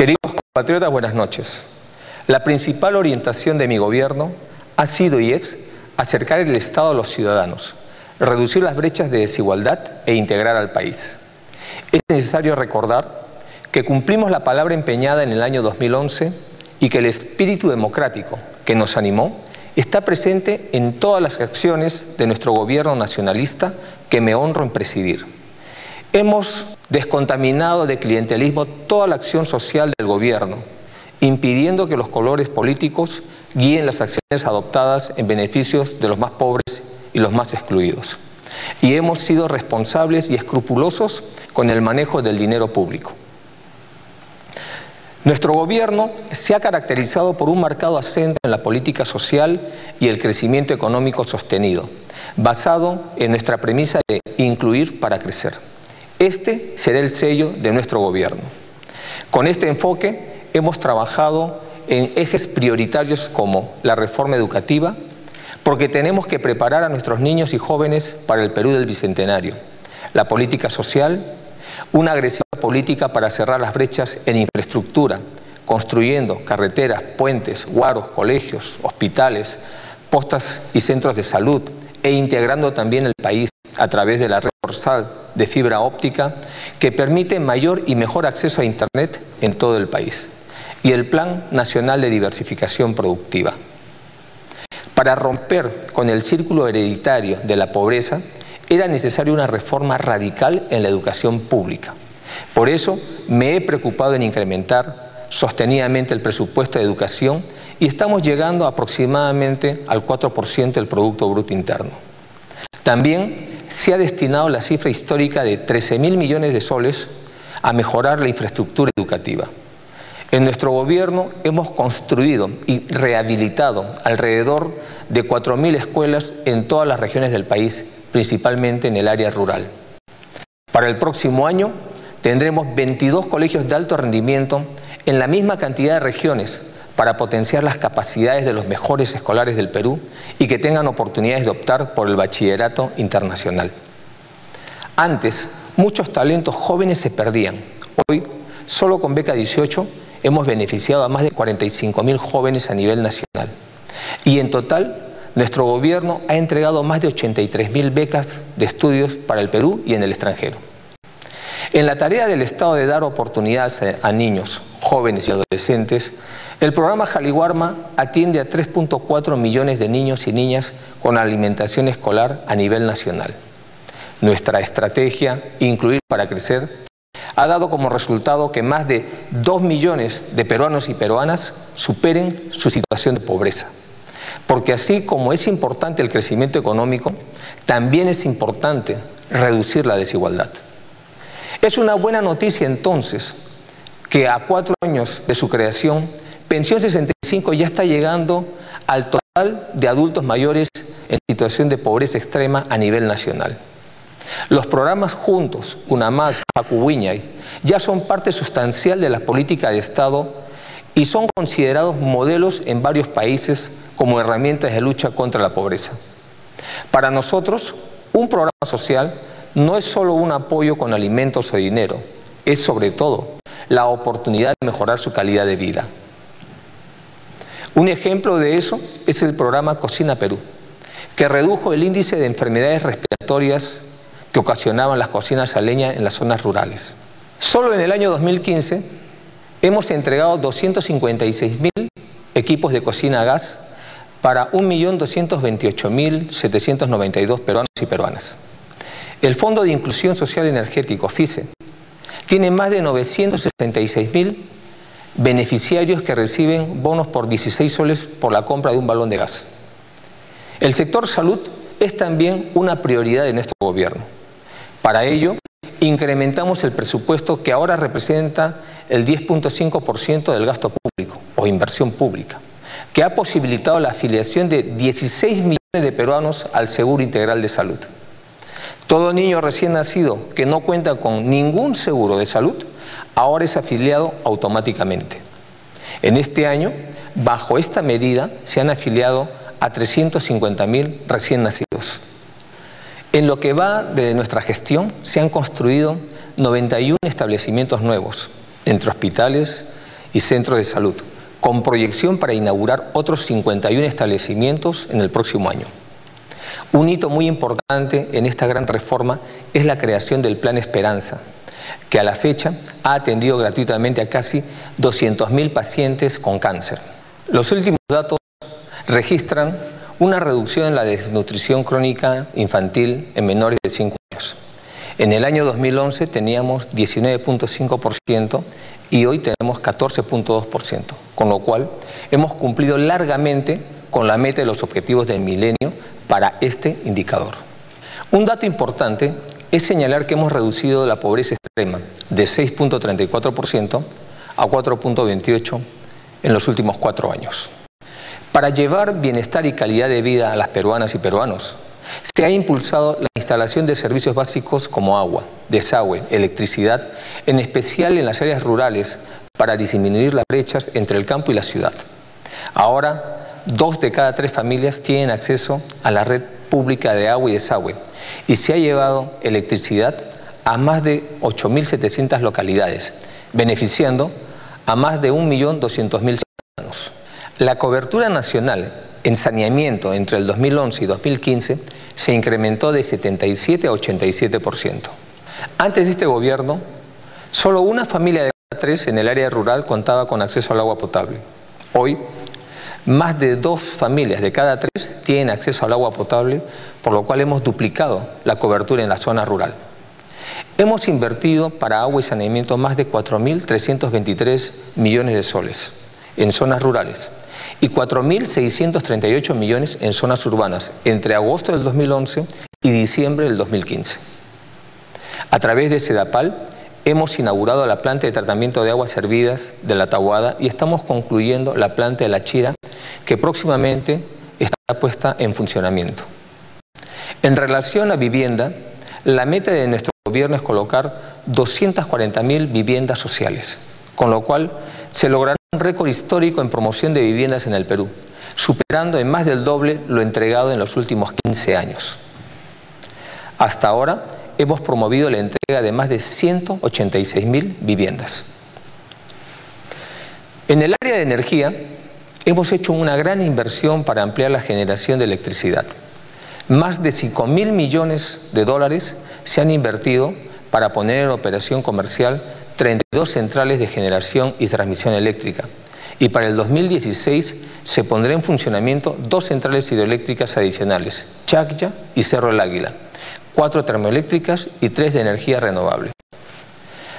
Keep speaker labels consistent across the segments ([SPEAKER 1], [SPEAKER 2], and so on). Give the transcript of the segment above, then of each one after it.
[SPEAKER 1] Queridos compatriotas, buenas noches. La principal orientación de mi gobierno ha sido y es acercar el Estado a los ciudadanos, reducir las brechas de desigualdad e integrar al país. Es necesario recordar que cumplimos la palabra empeñada en el año 2011 y que el espíritu democrático que nos animó está presente en todas las acciones de nuestro gobierno nacionalista que me honro en presidir. Hemos descontaminado de clientelismo toda la acción social del gobierno, impidiendo que los colores políticos guíen las acciones adoptadas en beneficios de los más pobres y los más excluidos. Y hemos sido responsables y escrupulosos con el manejo del dinero público. Nuestro gobierno se ha caracterizado por un marcado acento en la política social y el crecimiento económico sostenido, basado en nuestra premisa de incluir para crecer. Este será el sello de nuestro gobierno. Con este enfoque hemos trabajado en ejes prioritarios como la reforma educativa, porque tenemos que preparar a nuestros niños y jóvenes para el Perú del Bicentenario, la política social, una agresiva política para cerrar las brechas en infraestructura, construyendo carreteras, puentes, guaros, colegios, hospitales, postas y centros de salud, e integrando también el país a través de la red dorsal de fibra óptica que permite mayor y mejor acceso a Internet en todo el país y el Plan Nacional de Diversificación Productiva. Para romper con el círculo hereditario de la pobreza, era necesaria una reforma radical en la educación pública. Por eso me he preocupado en incrementar sostenidamente el presupuesto de educación y estamos llegando aproximadamente al 4% del Producto Bruto Interno. También se ha destinado la cifra histórica de 13 mil millones de soles a mejorar la infraestructura educativa. En nuestro gobierno hemos construido y rehabilitado alrededor de 4.000 escuelas en todas las regiones del país, principalmente en el área rural. Para el próximo año tendremos 22 colegios de alto rendimiento en la misma cantidad de regiones para potenciar las capacidades de los mejores escolares del Perú y que tengan oportunidades de optar por el bachillerato internacional. Antes, muchos talentos jóvenes se perdían. Hoy, solo con Beca 18, hemos beneficiado a más de 45 mil jóvenes a nivel nacional. Y en total, nuestro gobierno ha entregado más de 83 mil becas de estudios para el Perú y en el extranjero. En la tarea del Estado de dar oportunidades a niños, jóvenes y adolescentes, el programa Jaliguarma atiende a 3.4 millones de niños y niñas con alimentación escolar a nivel nacional. Nuestra estrategia, Incluir para Crecer, ha dado como resultado que más de 2 millones de peruanos y peruanas superen su situación de pobreza. Porque así como es importante el crecimiento económico, también es importante reducir la desigualdad. Es una buena noticia entonces que a cuatro años de su creación Pensión 65 ya está llegando al total de adultos mayores en situación de pobreza extrema a nivel nacional. Los programas Juntos, UNAMAS, Pacuwiñay, ya son parte sustancial de la política de Estado y son considerados modelos en varios países como herramientas de lucha contra la pobreza. Para nosotros, un programa social no es solo un apoyo con alimentos o dinero, es sobre todo la oportunidad de mejorar su calidad de vida. Un ejemplo de eso es el programa Cocina Perú, que redujo el índice de enfermedades respiratorias que ocasionaban las cocinas a leña en las zonas rurales. Solo en el año 2015 hemos entregado 256.000 equipos de cocina a gas para 1.228.792 peruanos y peruanas. El Fondo de Inclusión Social Energético, FICE, tiene más de 966.000 beneficiarios que reciben bonos por 16 soles por la compra de un balón de gas. El sector salud es también una prioridad de nuestro gobierno. Para ello, incrementamos el presupuesto que ahora representa el 10.5% del gasto público o inversión pública, que ha posibilitado la afiliación de 16 millones de peruanos al Seguro Integral de Salud. Todo niño recién nacido que no cuenta con ningún seguro de salud ahora es afiliado automáticamente. En este año, bajo esta medida, se han afiliado a 350.000 recién nacidos. En lo que va de nuestra gestión, se han construido 91 establecimientos nuevos, entre hospitales, y centros de salud, con proyección para inaugurar otros 51 establecimientos en el próximo año. Un hito muy importante en esta gran reforma es la creación del Plan Esperanza, que a la fecha ha atendido gratuitamente a casi 200.000 pacientes con cáncer. Los últimos datos registran una reducción en la desnutrición crónica infantil en menores de 5 años. En el año 2011 teníamos 19.5% y hoy tenemos 14.2%, con lo cual hemos cumplido largamente con la meta de los objetivos del milenio para este indicador. Un dato importante es señalar que hemos reducido la pobreza extrema de 6.34% a 4.28% en los últimos cuatro años. Para llevar bienestar y calidad de vida a las peruanas y peruanos, se ha impulsado la instalación de servicios básicos como agua, desagüe, electricidad, en especial en las áreas rurales, para disminuir las brechas entre el campo y la ciudad. Ahora, dos de cada tres familias tienen acceso a la red pública de agua y desagüe, y se ha llevado electricidad a más de 8.700 localidades, beneficiando a más de 1.200.000 ciudadanos. La cobertura nacional en saneamiento entre el 2011 y 2015 se incrementó de 77 a 87%. Antes de este gobierno, solo una familia de cada tres en el área rural contaba con acceso al agua potable. Hoy, más de dos familias de cada tres tienen acceso al agua potable, por lo cual hemos duplicado la cobertura en la zona rural. Hemos invertido para agua y saneamiento más de 4.323 millones de soles en zonas rurales y 4.638 millones en zonas urbanas entre agosto del 2011 y diciembre del 2015. A través de SEDAPAL hemos inaugurado la planta de tratamiento de aguas servidas de la Tahuada y estamos concluyendo la planta de la Chira que próximamente estará puesta en funcionamiento. En relación a vivienda, la meta de nuestro gobierno es colocar 240.000 viviendas sociales, con lo cual se logrará un récord histórico en promoción de viviendas en el Perú, superando en más del doble lo entregado en los últimos 15 años. Hasta ahora hemos promovido la entrega de más de 186.000 viviendas. En el área de energía, hemos hecho una gran inversión para ampliar la generación de electricidad. Más de 5 mil millones de dólares se han invertido para poner en operación comercial 32 centrales de generación y transmisión eléctrica. Y para el 2016 se pondrá en funcionamiento dos centrales hidroeléctricas adicionales, Chacya y Cerro el Águila, cuatro termoeléctricas y tres de energía renovable.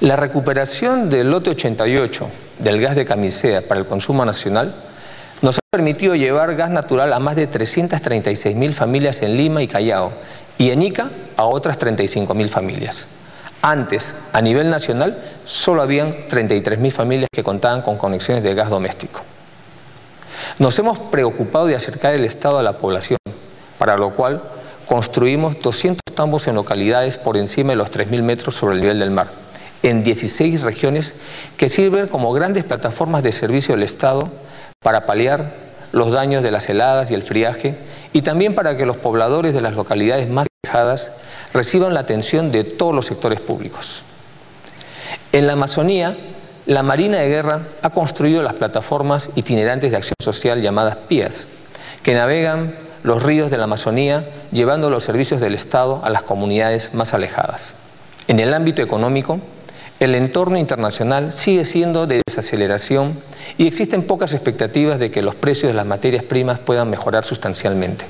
[SPEAKER 1] La recuperación del lote 88 del gas de camisea para el consumo nacional nos ha permitido llevar gas natural a más de 336 mil familias en Lima y Callao y en Ica a otras 35 mil familias. Antes, a nivel nacional, solo habían 33 mil familias que contaban con conexiones de gas doméstico. Nos hemos preocupado de acercar el Estado a la población, para lo cual construimos 200 tambos en localidades por encima de los 3.000 metros sobre el nivel del mar, en 16 regiones que sirven como grandes plataformas de servicio del Estado para paliar los daños de las heladas y el friaje y también para que los pobladores de las localidades más alejadas reciban la atención de todos los sectores públicos. En la Amazonía, la Marina de Guerra ha construido las plataformas itinerantes de acción social llamadas PIAS, que navegan los ríos de la Amazonía llevando los servicios del Estado a las comunidades más alejadas. En el ámbito económico, el entorno internacional sigue siendo de desaceleración y existen pocas expectativas de que los precios de las materias primas puedan mejorar sustancialmente.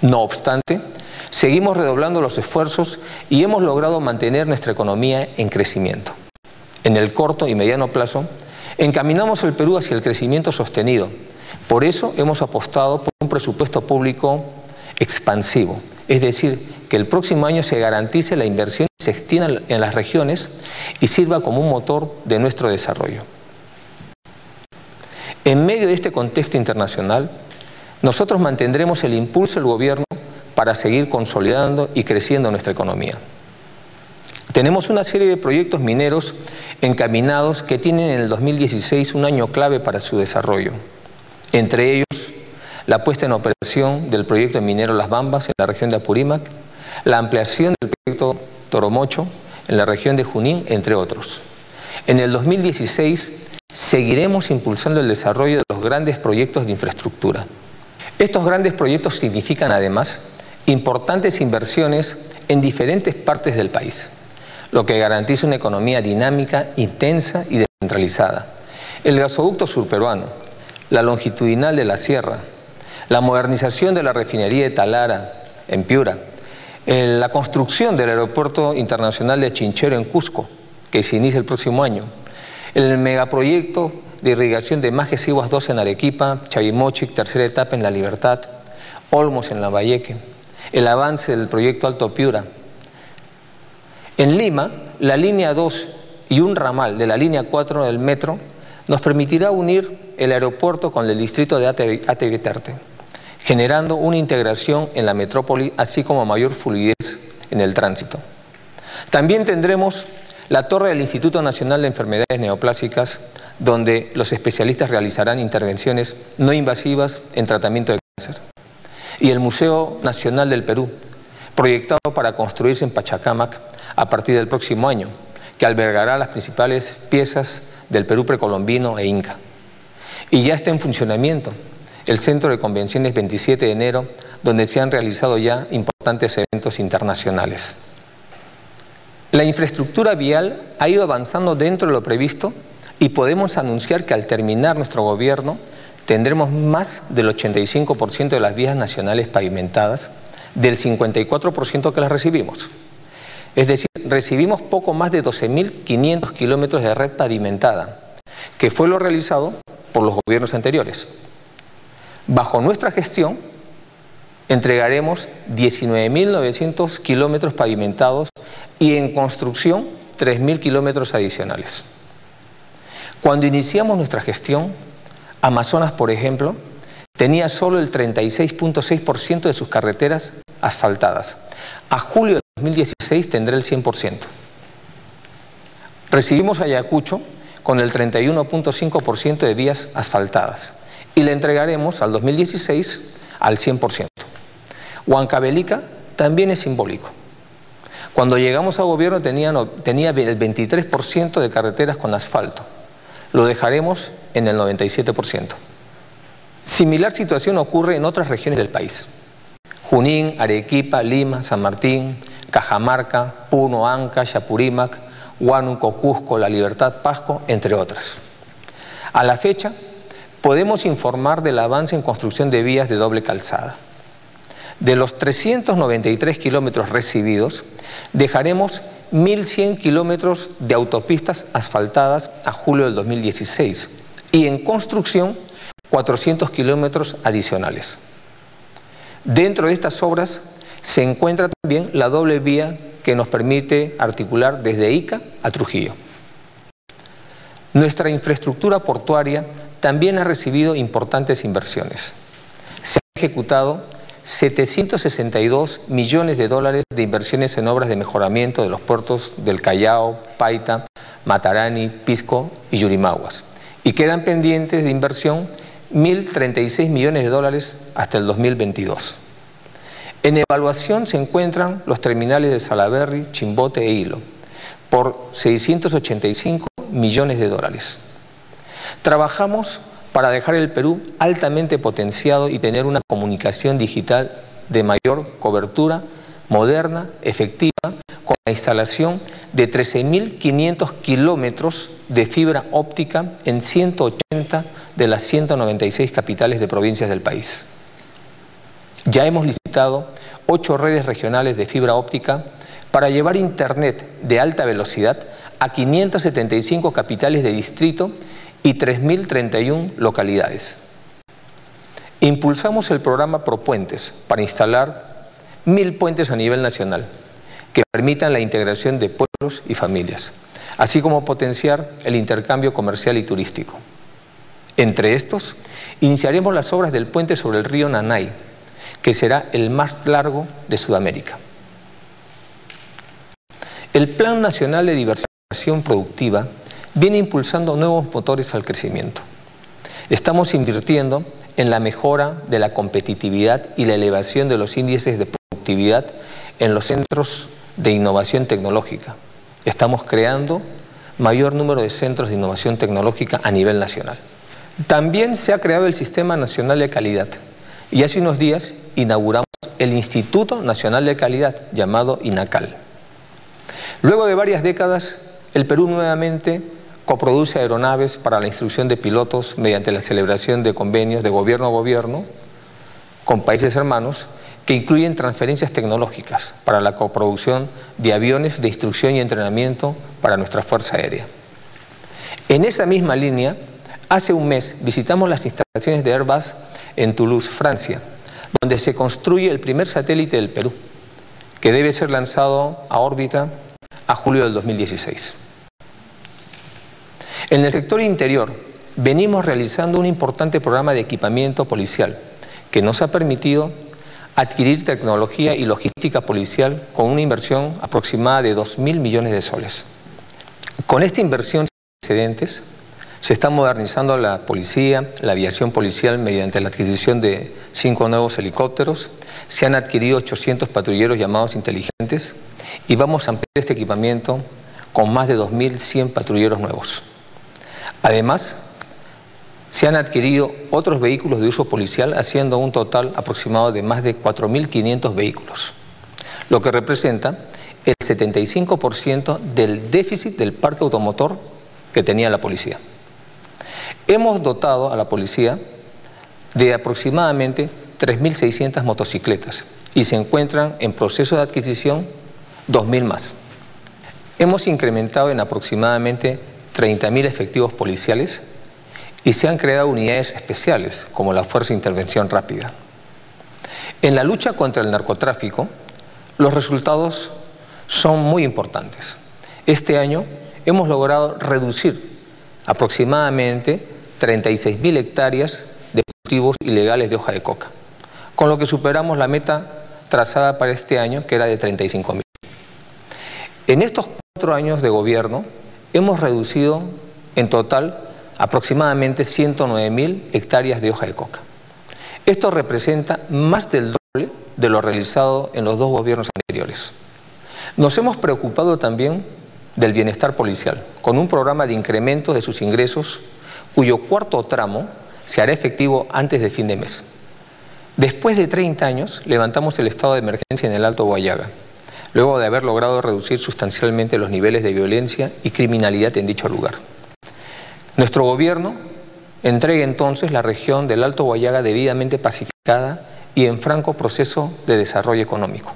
[SPEAKER 1] No obstante, seguimos redoblando los esfuerzos y hemos logrado mantener nuestra economía en crecimiento. En el corto y mediano plazo, encaminamos el Perú hacia el crecimiento sostenido. Por eso hemos apostado por un presupuesto público expansivo, es decir, que el próximo año se garantice la inversión y se extienda en las regiones y sirva como un motor de nuestro desarrollo. En medio de este contexto internacional, nosotros mantendremos el impulso del gobierno para seguir consolidando y creciendo nuestra economía. Tenemos una serie de proyectos mineros encaminados que tienen en el 2016 un año clave para su desarrollo. Entre ellos, la puesta en operación del proyecto minero Las Bambas en la región de Apurímac, la ampliación del proyecto Toromocho en la región de Junín, entre otros. En el 2016 seguiremos impulsando el desarrollo de los grandes proyectos de infraestructura. Estos grandes proyectos significan además importantes inversiones en diferentes partes del país, lo que garantiza una economía dinámica, intensa y descentralizada. El gasoducto surperuano, la longitudinal de la sierra, la modernización de la refinería de Talara en Piura, la construcción del aeropuerto internacional de Chinchero en Cusco, que se inicia el próximo año, el megaproyecto de irrigación de Majes Iguas 2 en Arequipa, Chavimochic, tercera etapa en La Libertad, Olmos en La Valleque, el avance del proyecto Alto Piura. En Lima, la línea 2 y un ramal de la línea 4 del metro nos permitirá unir el aeropuerto con el distrito de Ateviterte, generando una integración en la metrópoli, así como mayor fluidez en el tránsito. También tendremos la torre del Instituto Nacional de Enfermedades Neoplásicas, donde los especialistas realizarán intervenciones no invasivas en tratamiento de cáncer y el Museo Nacional del Perú, proyectado para construirse en Pachacamac a partir del próximo año, que albergará las principales piezas del Perú precolombino e inca. Y ya está en funcionamiento el Centro de Convenciones 27 de enero, donde se han realizado ya importantes eventos internacionales. La infraestructura vial ha ido avanzando dentro de lo previsto y podemos anunciar que al terminar nuestro gobierno tendremos más del 85% de las vías nacionales pavimentadas, del 54% que las recibimos. Es decir, recibimos poco más de 12.500 kilómetros de red pavimentada, que fue lo realizado por los gobiernos anteriores. Bajo nuestra gestión, entregaremos 19.900 kilómetros pavimentados y en construcción 3.000 kilómetros adicionales. Cuando iniciamos nuestra gestión, Amazonas, por ejemplo, tenía solo el 36.6% de sus carreteras asfaltadas. A julio de 2016 tendrá el 100%. Recibimos Ayacucho con el 31.5% de vías asfaltadas y le entregaremos al 2016 al 100%. Huancavelica también es simbólico. Cuando llegamos al gobierno tenía, tenía el 23% de carreteras con asfalto lo dejaremos en el 97%. Similar situación ocurre en otras regiones del país. Junín, Arequipa, Lima, San Martín, Cajamarca, Puno, Anca, Chapurímac, Huánuco, Cusco, La Libertad, Pasco, entre otras. A la fecha, podemos informar del avance en construcción de vías de doble calzada. De los 393 kilómetros recibidos, dejaremos 1.100 kilómetros de autopistas asfaltadas a julio del 2016 y en construcción 400 kilómetros adicionales. Dentro de estas obras se encuentra también la doble vía que nos permite articular desde Ica a Trujillo. Nuestra infraestructura portuaria también ha recibido importantes inversiones. Se han ejecutado 762 millones de dólares de inversiones en obras de mejoramiento de los puertos del Callao, Paita, Matarani, Pisco y Yurimaguas. Y quedan pendientes de inversión 1.036 millones de dólares hasta el 2022. En evaluación se encuentran los terminales de Salaberry, Chimbote e Hilo, por 685 millones de dólares. Trabajamos para dejar el Perú altamente potenciado y tener una comunicación digital de mayor cobertura, moderna, efectiva, con la instalación de 13.500 kilómetros de fibra óptica en 180 de las 196 capitales de provincias del país. Ya hemos licitado ocho redes regionales de fibra óptica para llevar Internet de alta velocidad a 575 capitales de distrito y 3.031 localidades. Impulsamos el programa ProPuentes para instalar mil puentes a nivel nacional que permitan la integración de pueblos y familias, así como potenciar el intercambio comercial y turístico. Entre estos, iniciaremos las obras del puente sobre el río Nanay, que será el más largo de Sudamérica. El Plan Nacional de Diversificación Productiva viene impulsando nuevos motores al crecimiento. Estamos invirtiendo en la mejora de la competitividad y la elevación de los índices de productividad en los centros de innovación tecnológica. Estamos creando mayor número de centros de innovación tecnológica a nivel nacional. También se ha creado el Sistema Nacional de Calidad y hace unos días inauguramos el Instituto Nacional de Calidad, llamado INACAL. Luego de varias décadas, el Perú nuevamente coproduce aeronaves para la instrucción de pilotos mediante la celebración de convenios de gobierno a gobierno con países hermanos que incluyen transferencias tecnológicas para la coproducción de aviones de instrucción y entrenamiento para nuestra Fuerza Aérea. En esa misma línea, hace un mes visitamos las instalaciones de Airbus en Toulouse, Francia, donde se construye el primer satélite del Perú, que debe ser lanzado a órbita a julio del 2016. En el sector interior, venimos realizando un importante programa de equipamiento policial que nos ha permitido adquirir tecnología y logística policial con una inversión aproximada de 2.000 millones de soles. Con esta inversión sin precedentes, se está modernizando la policía, la aviación policial mediante la adquisición de cinco nuevos helicópteros, se han adquirido 800 patrulleros llamados inteligentes y vamos a ampliar este equipamiento con más de 2.100 patrulleros nuevos. Además, se han adquirido otros vehículos de uso policial, haciendo un total aproximado de más de 4.500 vehículos, lo que representa el 75% del déficit del parque automotor que tenía la policía. Hemos dotado a la policía de aproximadamente 3.600 motocicletas y se encuentran en proceso de adquisición 2.000 más. Hemos incrementado en aproximadamente 30.000 efectivos policiales y se han creado unidades especiales como la Fuerza de Intervención Rápida. En la lucha contra el narcotráfico, los resultados son muy importantes. Este año hemos logrado reducir aproximadamente 36.000 hectáreas de cultivos ilegales de hoja de coca, con lo que superamos la meta trazada para este año, que era de 35.000. En estos cuatro años de gobierno hemos reducido en total aproximadamente 109.000 hectáreas de hoja de coca. Esto representa más del doble de lo realizado en los dos gobiernos anteriores. Nos hemos preocupado también del bienestar policial, con un programa de incremento de sus ingresos cuyo cuarto tramo se hará efectivo antes de fin de mes. Después de 30 años, levantamos el estado de emergencia en el Alto Guayaga, luego de haber logrado reducir sustancialmente los niveles de violencia y criminalidad en dicho lugar. Nuestro gobierno entrega entonces la región del Alto Guayaga debidamente pacificada y en franco proceso de desarrollo económico.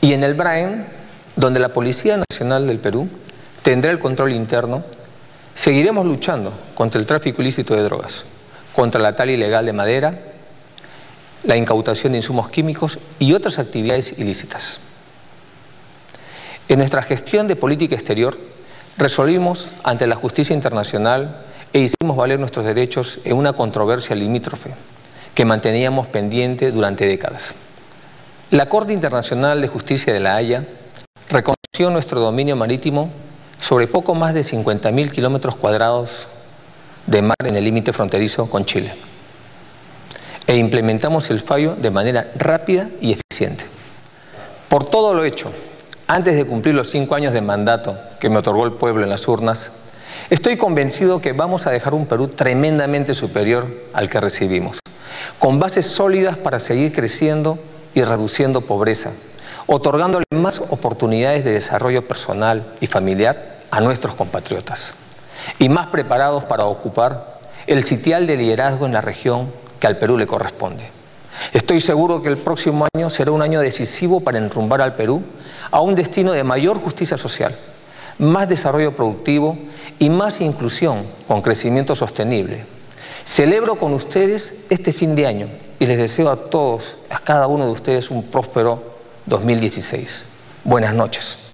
[SPEAKER 1] Y en el Braen, donde la Policía Nacional del Perú tendrá el control interno Seguiremos luchando contra el tráfico ilícito de drogas, contra la tala ilegal de madera, la incautación de insumos químicos y otras actividades ilícitas. En nuestra gestión de política exterior, resolvimos ante la justicia internacional e hicimos valer nuestros derechos en una controversia limítrofe que manteníamos pendiente durante décadas. La Corte Internacional de Justicia de La Haya reconoció nuestro dominio marítimo sobre poco más de 50.000 kilómetros cuadrados de mar en el límite fronterizo con Chile. E implementamos el fallo de manera rápida y eficiente. Por todo lo hecho, antes de cumplir los cinco años de mandato que me otorgó el pueblo en las urnas, estoy convencido que vamos a dejar un Perú tremendamente superior al que recibimos, con bases sólidas para seguir creciendo y reduciendo pobreza, otorgándole más oportunidades de desarrollo personal y familiar a nuestros compatriotas y más preparados para ocupar el sitial de liderazgo en la región que al Perú le corresponde. Estoy seguro que el próximo año será un año decisivo para enrumbar al Perú a un destino de mayor justicia social, más desarrollo productivo y más inclusión con crecimiento sostenible. Celebro con ustedes este fin de año y les deseo a todos, a cada uno de ustedes, un próspero 2016. Buenas noches.